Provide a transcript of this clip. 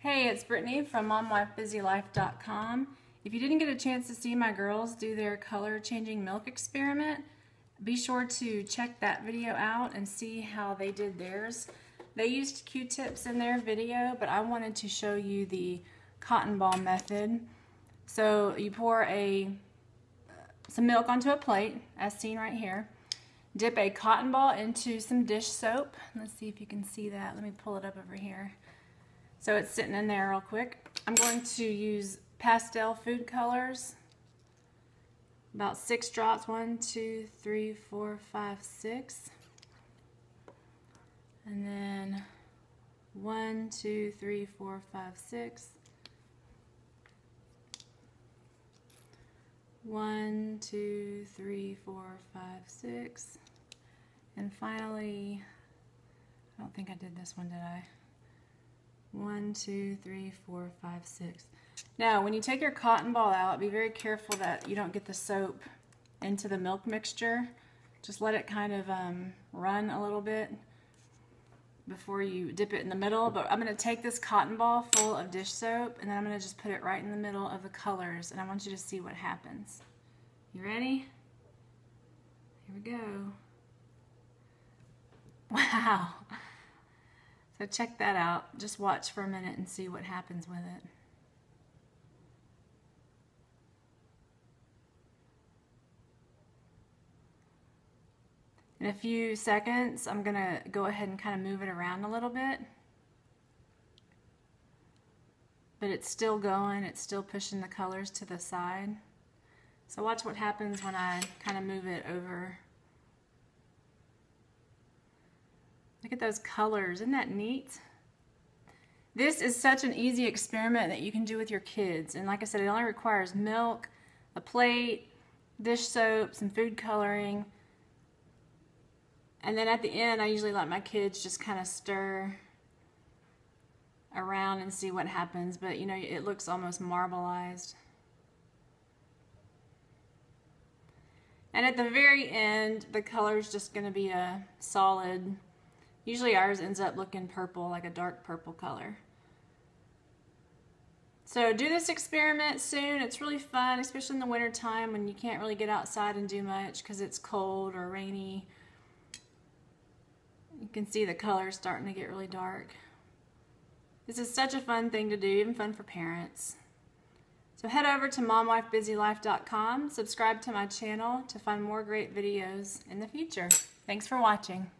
Hey, it's Brittany from MomWifeBusyLife.com. If you didn't get a chance to see my girls do their color changing milk experiment, be sure to check that video out and see how they did theirs. They used Q-tips in their video, but I wanted to show you the cotton ball method. So you pour a some milk onto a plate, as seen right here. Dip a cotton ball into some dish soap. Let's see if you can see that. Let me pull it up over here. So it's sitting in there real quick. I'm going to use pastel food colors. About six drops. One, two, three, four, five, six. And then one, two, three, four, five, six. One, two, three, four, five, six. And finally, I don't think I did this one, did I? One, two, three, four, five, six. Now, when you take your cotton ball out, be very careful that you don't get the soap into the milk mixture. Just let it kind of um, run a little bit before you dip it in the middle. But I'm going to take this cotton ball full of dish soap and then I'm going to just put it right in the middle of the colors and I want you to see what happens. You ready? Here we go. Wow. So check that out. Just watch for a minute and see what happens with it. In a few seconds, I'm going to go ahead and kind of move it around a little bit. But it's still going. It's still pushing the colors to the side. So watch what happens when I kind of move it over Look at those colors. Isn't that neat? This is such an easy experiment that you can do with your kids. And like I said, it only requires milk, a plate, dish soap, some food coloring. And then at the end, I usually let my kids just kind of stir around and see what happens. But you know, it looks almost marbleized. And at the very end, the color is just going to be a solid Usually ours ends up looking purple, like a dark purple color. So do this experiment soon. It's really fun, especially in the winter time when you can't really get outside and do much because it's cold or rainy. You can see the colors starting to get really dark. This is such a fun thing to do, even fun for parents. So head over to momwifebusylife.com, subscribe to my channel to find more great videos in the future. Thanks for watching.